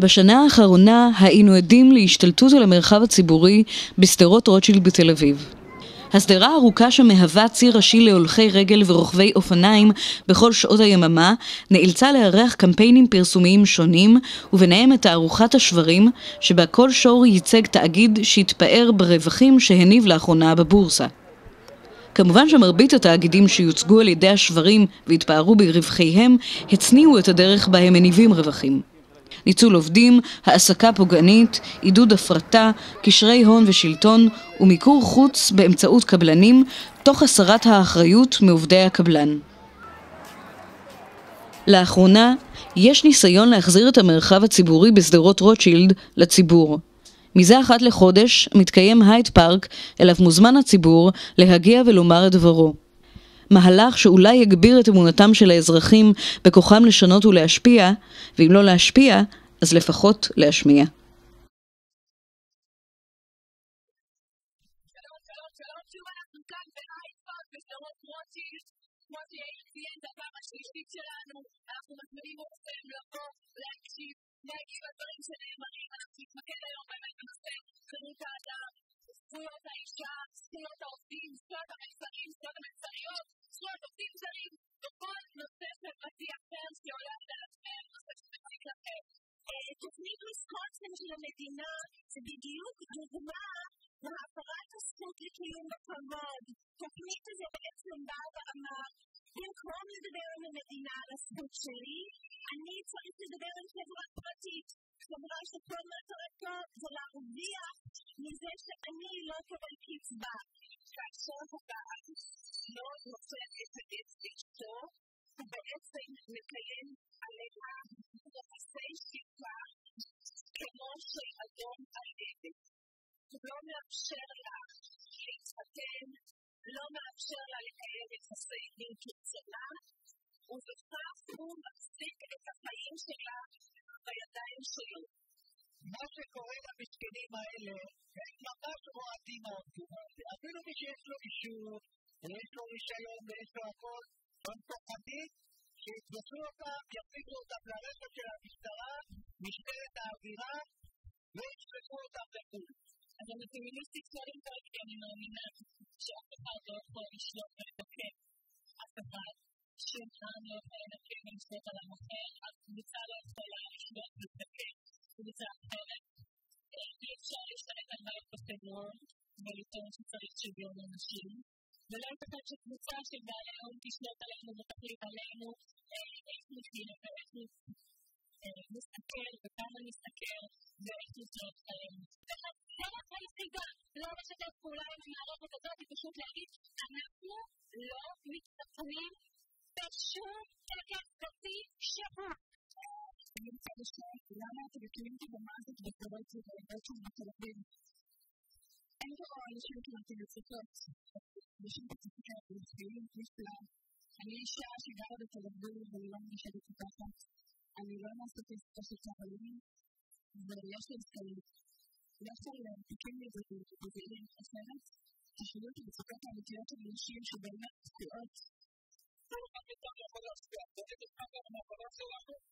בשנה האחרונה היינו עדים להשתלטות על המרחב הציבורי בשדרות רוטשילד בתל אביב. השדרה הארוכה שמהווה ציר ראשי להולכי רגל ורוכבי אופניים בכל שעות היממה, נאלצה לארח קמפיינים פרסומיים שונים, וביניהם את תערוכת השברים, שבה כל שור ייצג תאגיד שהתפאר ברווחים שהניב לאחרונה בבורסה. כמובן שמרבית התאגידים שיוצגו על ידי השברים והתפארו ברווחיהם, הצניעו את הדרך בה הם מניבים רווחים. ניצול עובדים, העסקה פוגענית, עידוד הפרטה, קשרי הון ושלטון ומיקור חוץ באמצעות קבלנים, תוך הסרת האחריות מעובדי הקבלן. לאחרונה, יש ניסיון להחזיר את המרחב הציבורי בשדרות רוטשילד לציבור. מזה אחת לחודש מתקיים הייד פארק אליו מוזמן הציבור להגיע ולומר את דברו. מהלך שאולי יגביר את אמונתם של האזרחים בכוחם לשנות ולהשפיע, ואם לא להשפיע, אז לפחות להשמיע. אנחנו אתכם לבוא, להקשיב, להגיב לדברים שנאמרים, אנחנו נתמקד היום באמת בנושא חירות זכויות האישה, זכויות העובדים, זכויות המלצרים, זכויות המלצריות, זכויות עובדים זרים, וכל נושא חברתי אחר שעולה על דעתכם, נושא שצריך לכם. תוכנית ויסקונסין של המדינה זה בדיוק דוגמה להפרת הזכות לקיום בכבוד. תוכנית הזו בעצם באה ואמר, במקום לדבר עם המדינה על הזכות שלי, אני צריך לדבר עם חברה פרטית. מין כרצונה, ובכך הוא מחזיק את החיים שלה בידיים שלו. מה שקורה למסכנים האלה, הם ממש רועדים מהעובדים האלה. אפילו מי שיש לו אישור, ויש לו רישיון ויש לו הכל, הם פוחדים שיתפסו אותם, יפיגו אותם לרכב של המשטרה, משטרת האווירה, וישפטו אותם לחו"ל. אז אני פמיניסטית קודם כל, כי אני מאמינה שאף אחד לא יכול לשלוט ולתקן אף אחד. שום עם לא יכול לנקן ולשלוט על עם אחר, אף קבוצה לא יכולה לשלוט ולתקן קבוצה אחרת. אי אפשר להשתלט על בית בחברון ולטעון שצריך שוויון לנשים. ולא ייתכן שקבוצה של בעלי ההון תשלוט עלינו ותחליט עלינו איך נחיה ואיך נסתכל וכמה נסתכל ואיך נסתכל חיינו. זה רק היחידה, לא לשתף פעולה עם המערכת הזאת, היא פשוט להגיד, אנחנו לא מתכוונים בשום טקס דתי שהוא. אני רוצה לשאול, למה אתם מכירים את הבמה הזאת בקולות ובעצם בתל אביב? אין פה אנשים כמעט מצוקות, אנשים בצפון, מצביעים, בכלל. אני אישה שגרה בתל אביב ואני לא מנשבת מתחת. אני לא מהסטטיסטיקה של צהרונים, ויש לי סקלים. Daktari alifikiri kuzuia hasara tahayyuli kutoka mitihani iliyoshiyo shubaina kuot. Kwa hivyo, kwa hivyo, kwa hivyo, kwa hivyo, kwa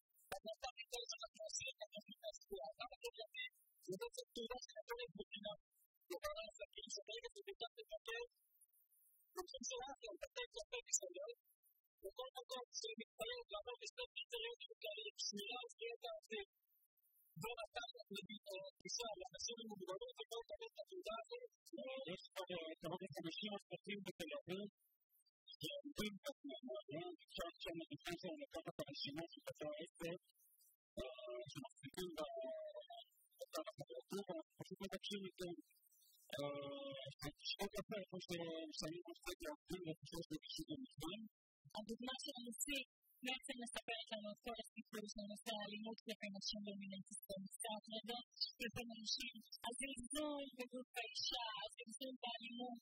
אפשר שם לפני זה לקחת את הרשימה של בתי העסק, שמחזיקים באותם החברתים, אנחנו פשוט מבקשים מכם שעות קפה איפה ששמים עוסק לעובדים ואיפה שיש נגישות למחדים. הדוגמה של הנשיא בעצם מספרת לנו את כל הסיפור של נושא האלימות כלפי נשים במדינת ישראל. מסע הטרדות כלפי נשים, הזלזול בגוף האישה, הזלזול באלימות.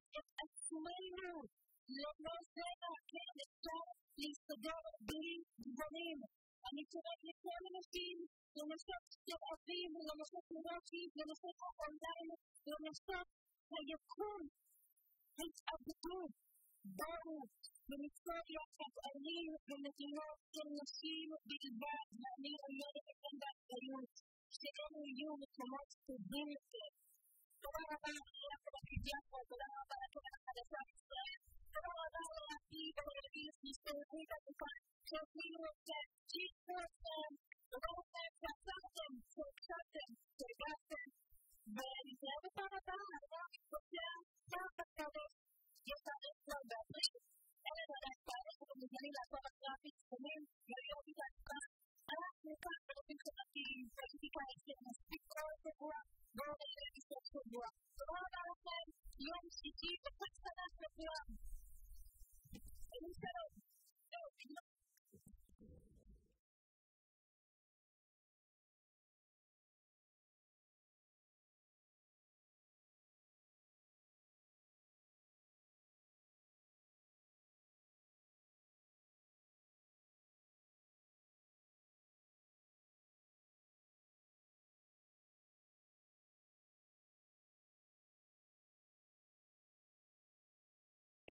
said that your corn is of the good, bottled, when it's not your cup of lean, when it's not in the sea, it will be the bad, not even money to come back to you. She only knew what to watch to benefit. So I don't know how to do it, I don't know how to do it, I don't know how to do it, I don't know how to do it, I don't know how to do it, I don't know how to do it, I don't know how to do it, I don't know how to do it, I don't know how to do it, I don't know how to do it, I don't know how to do it, Thank you.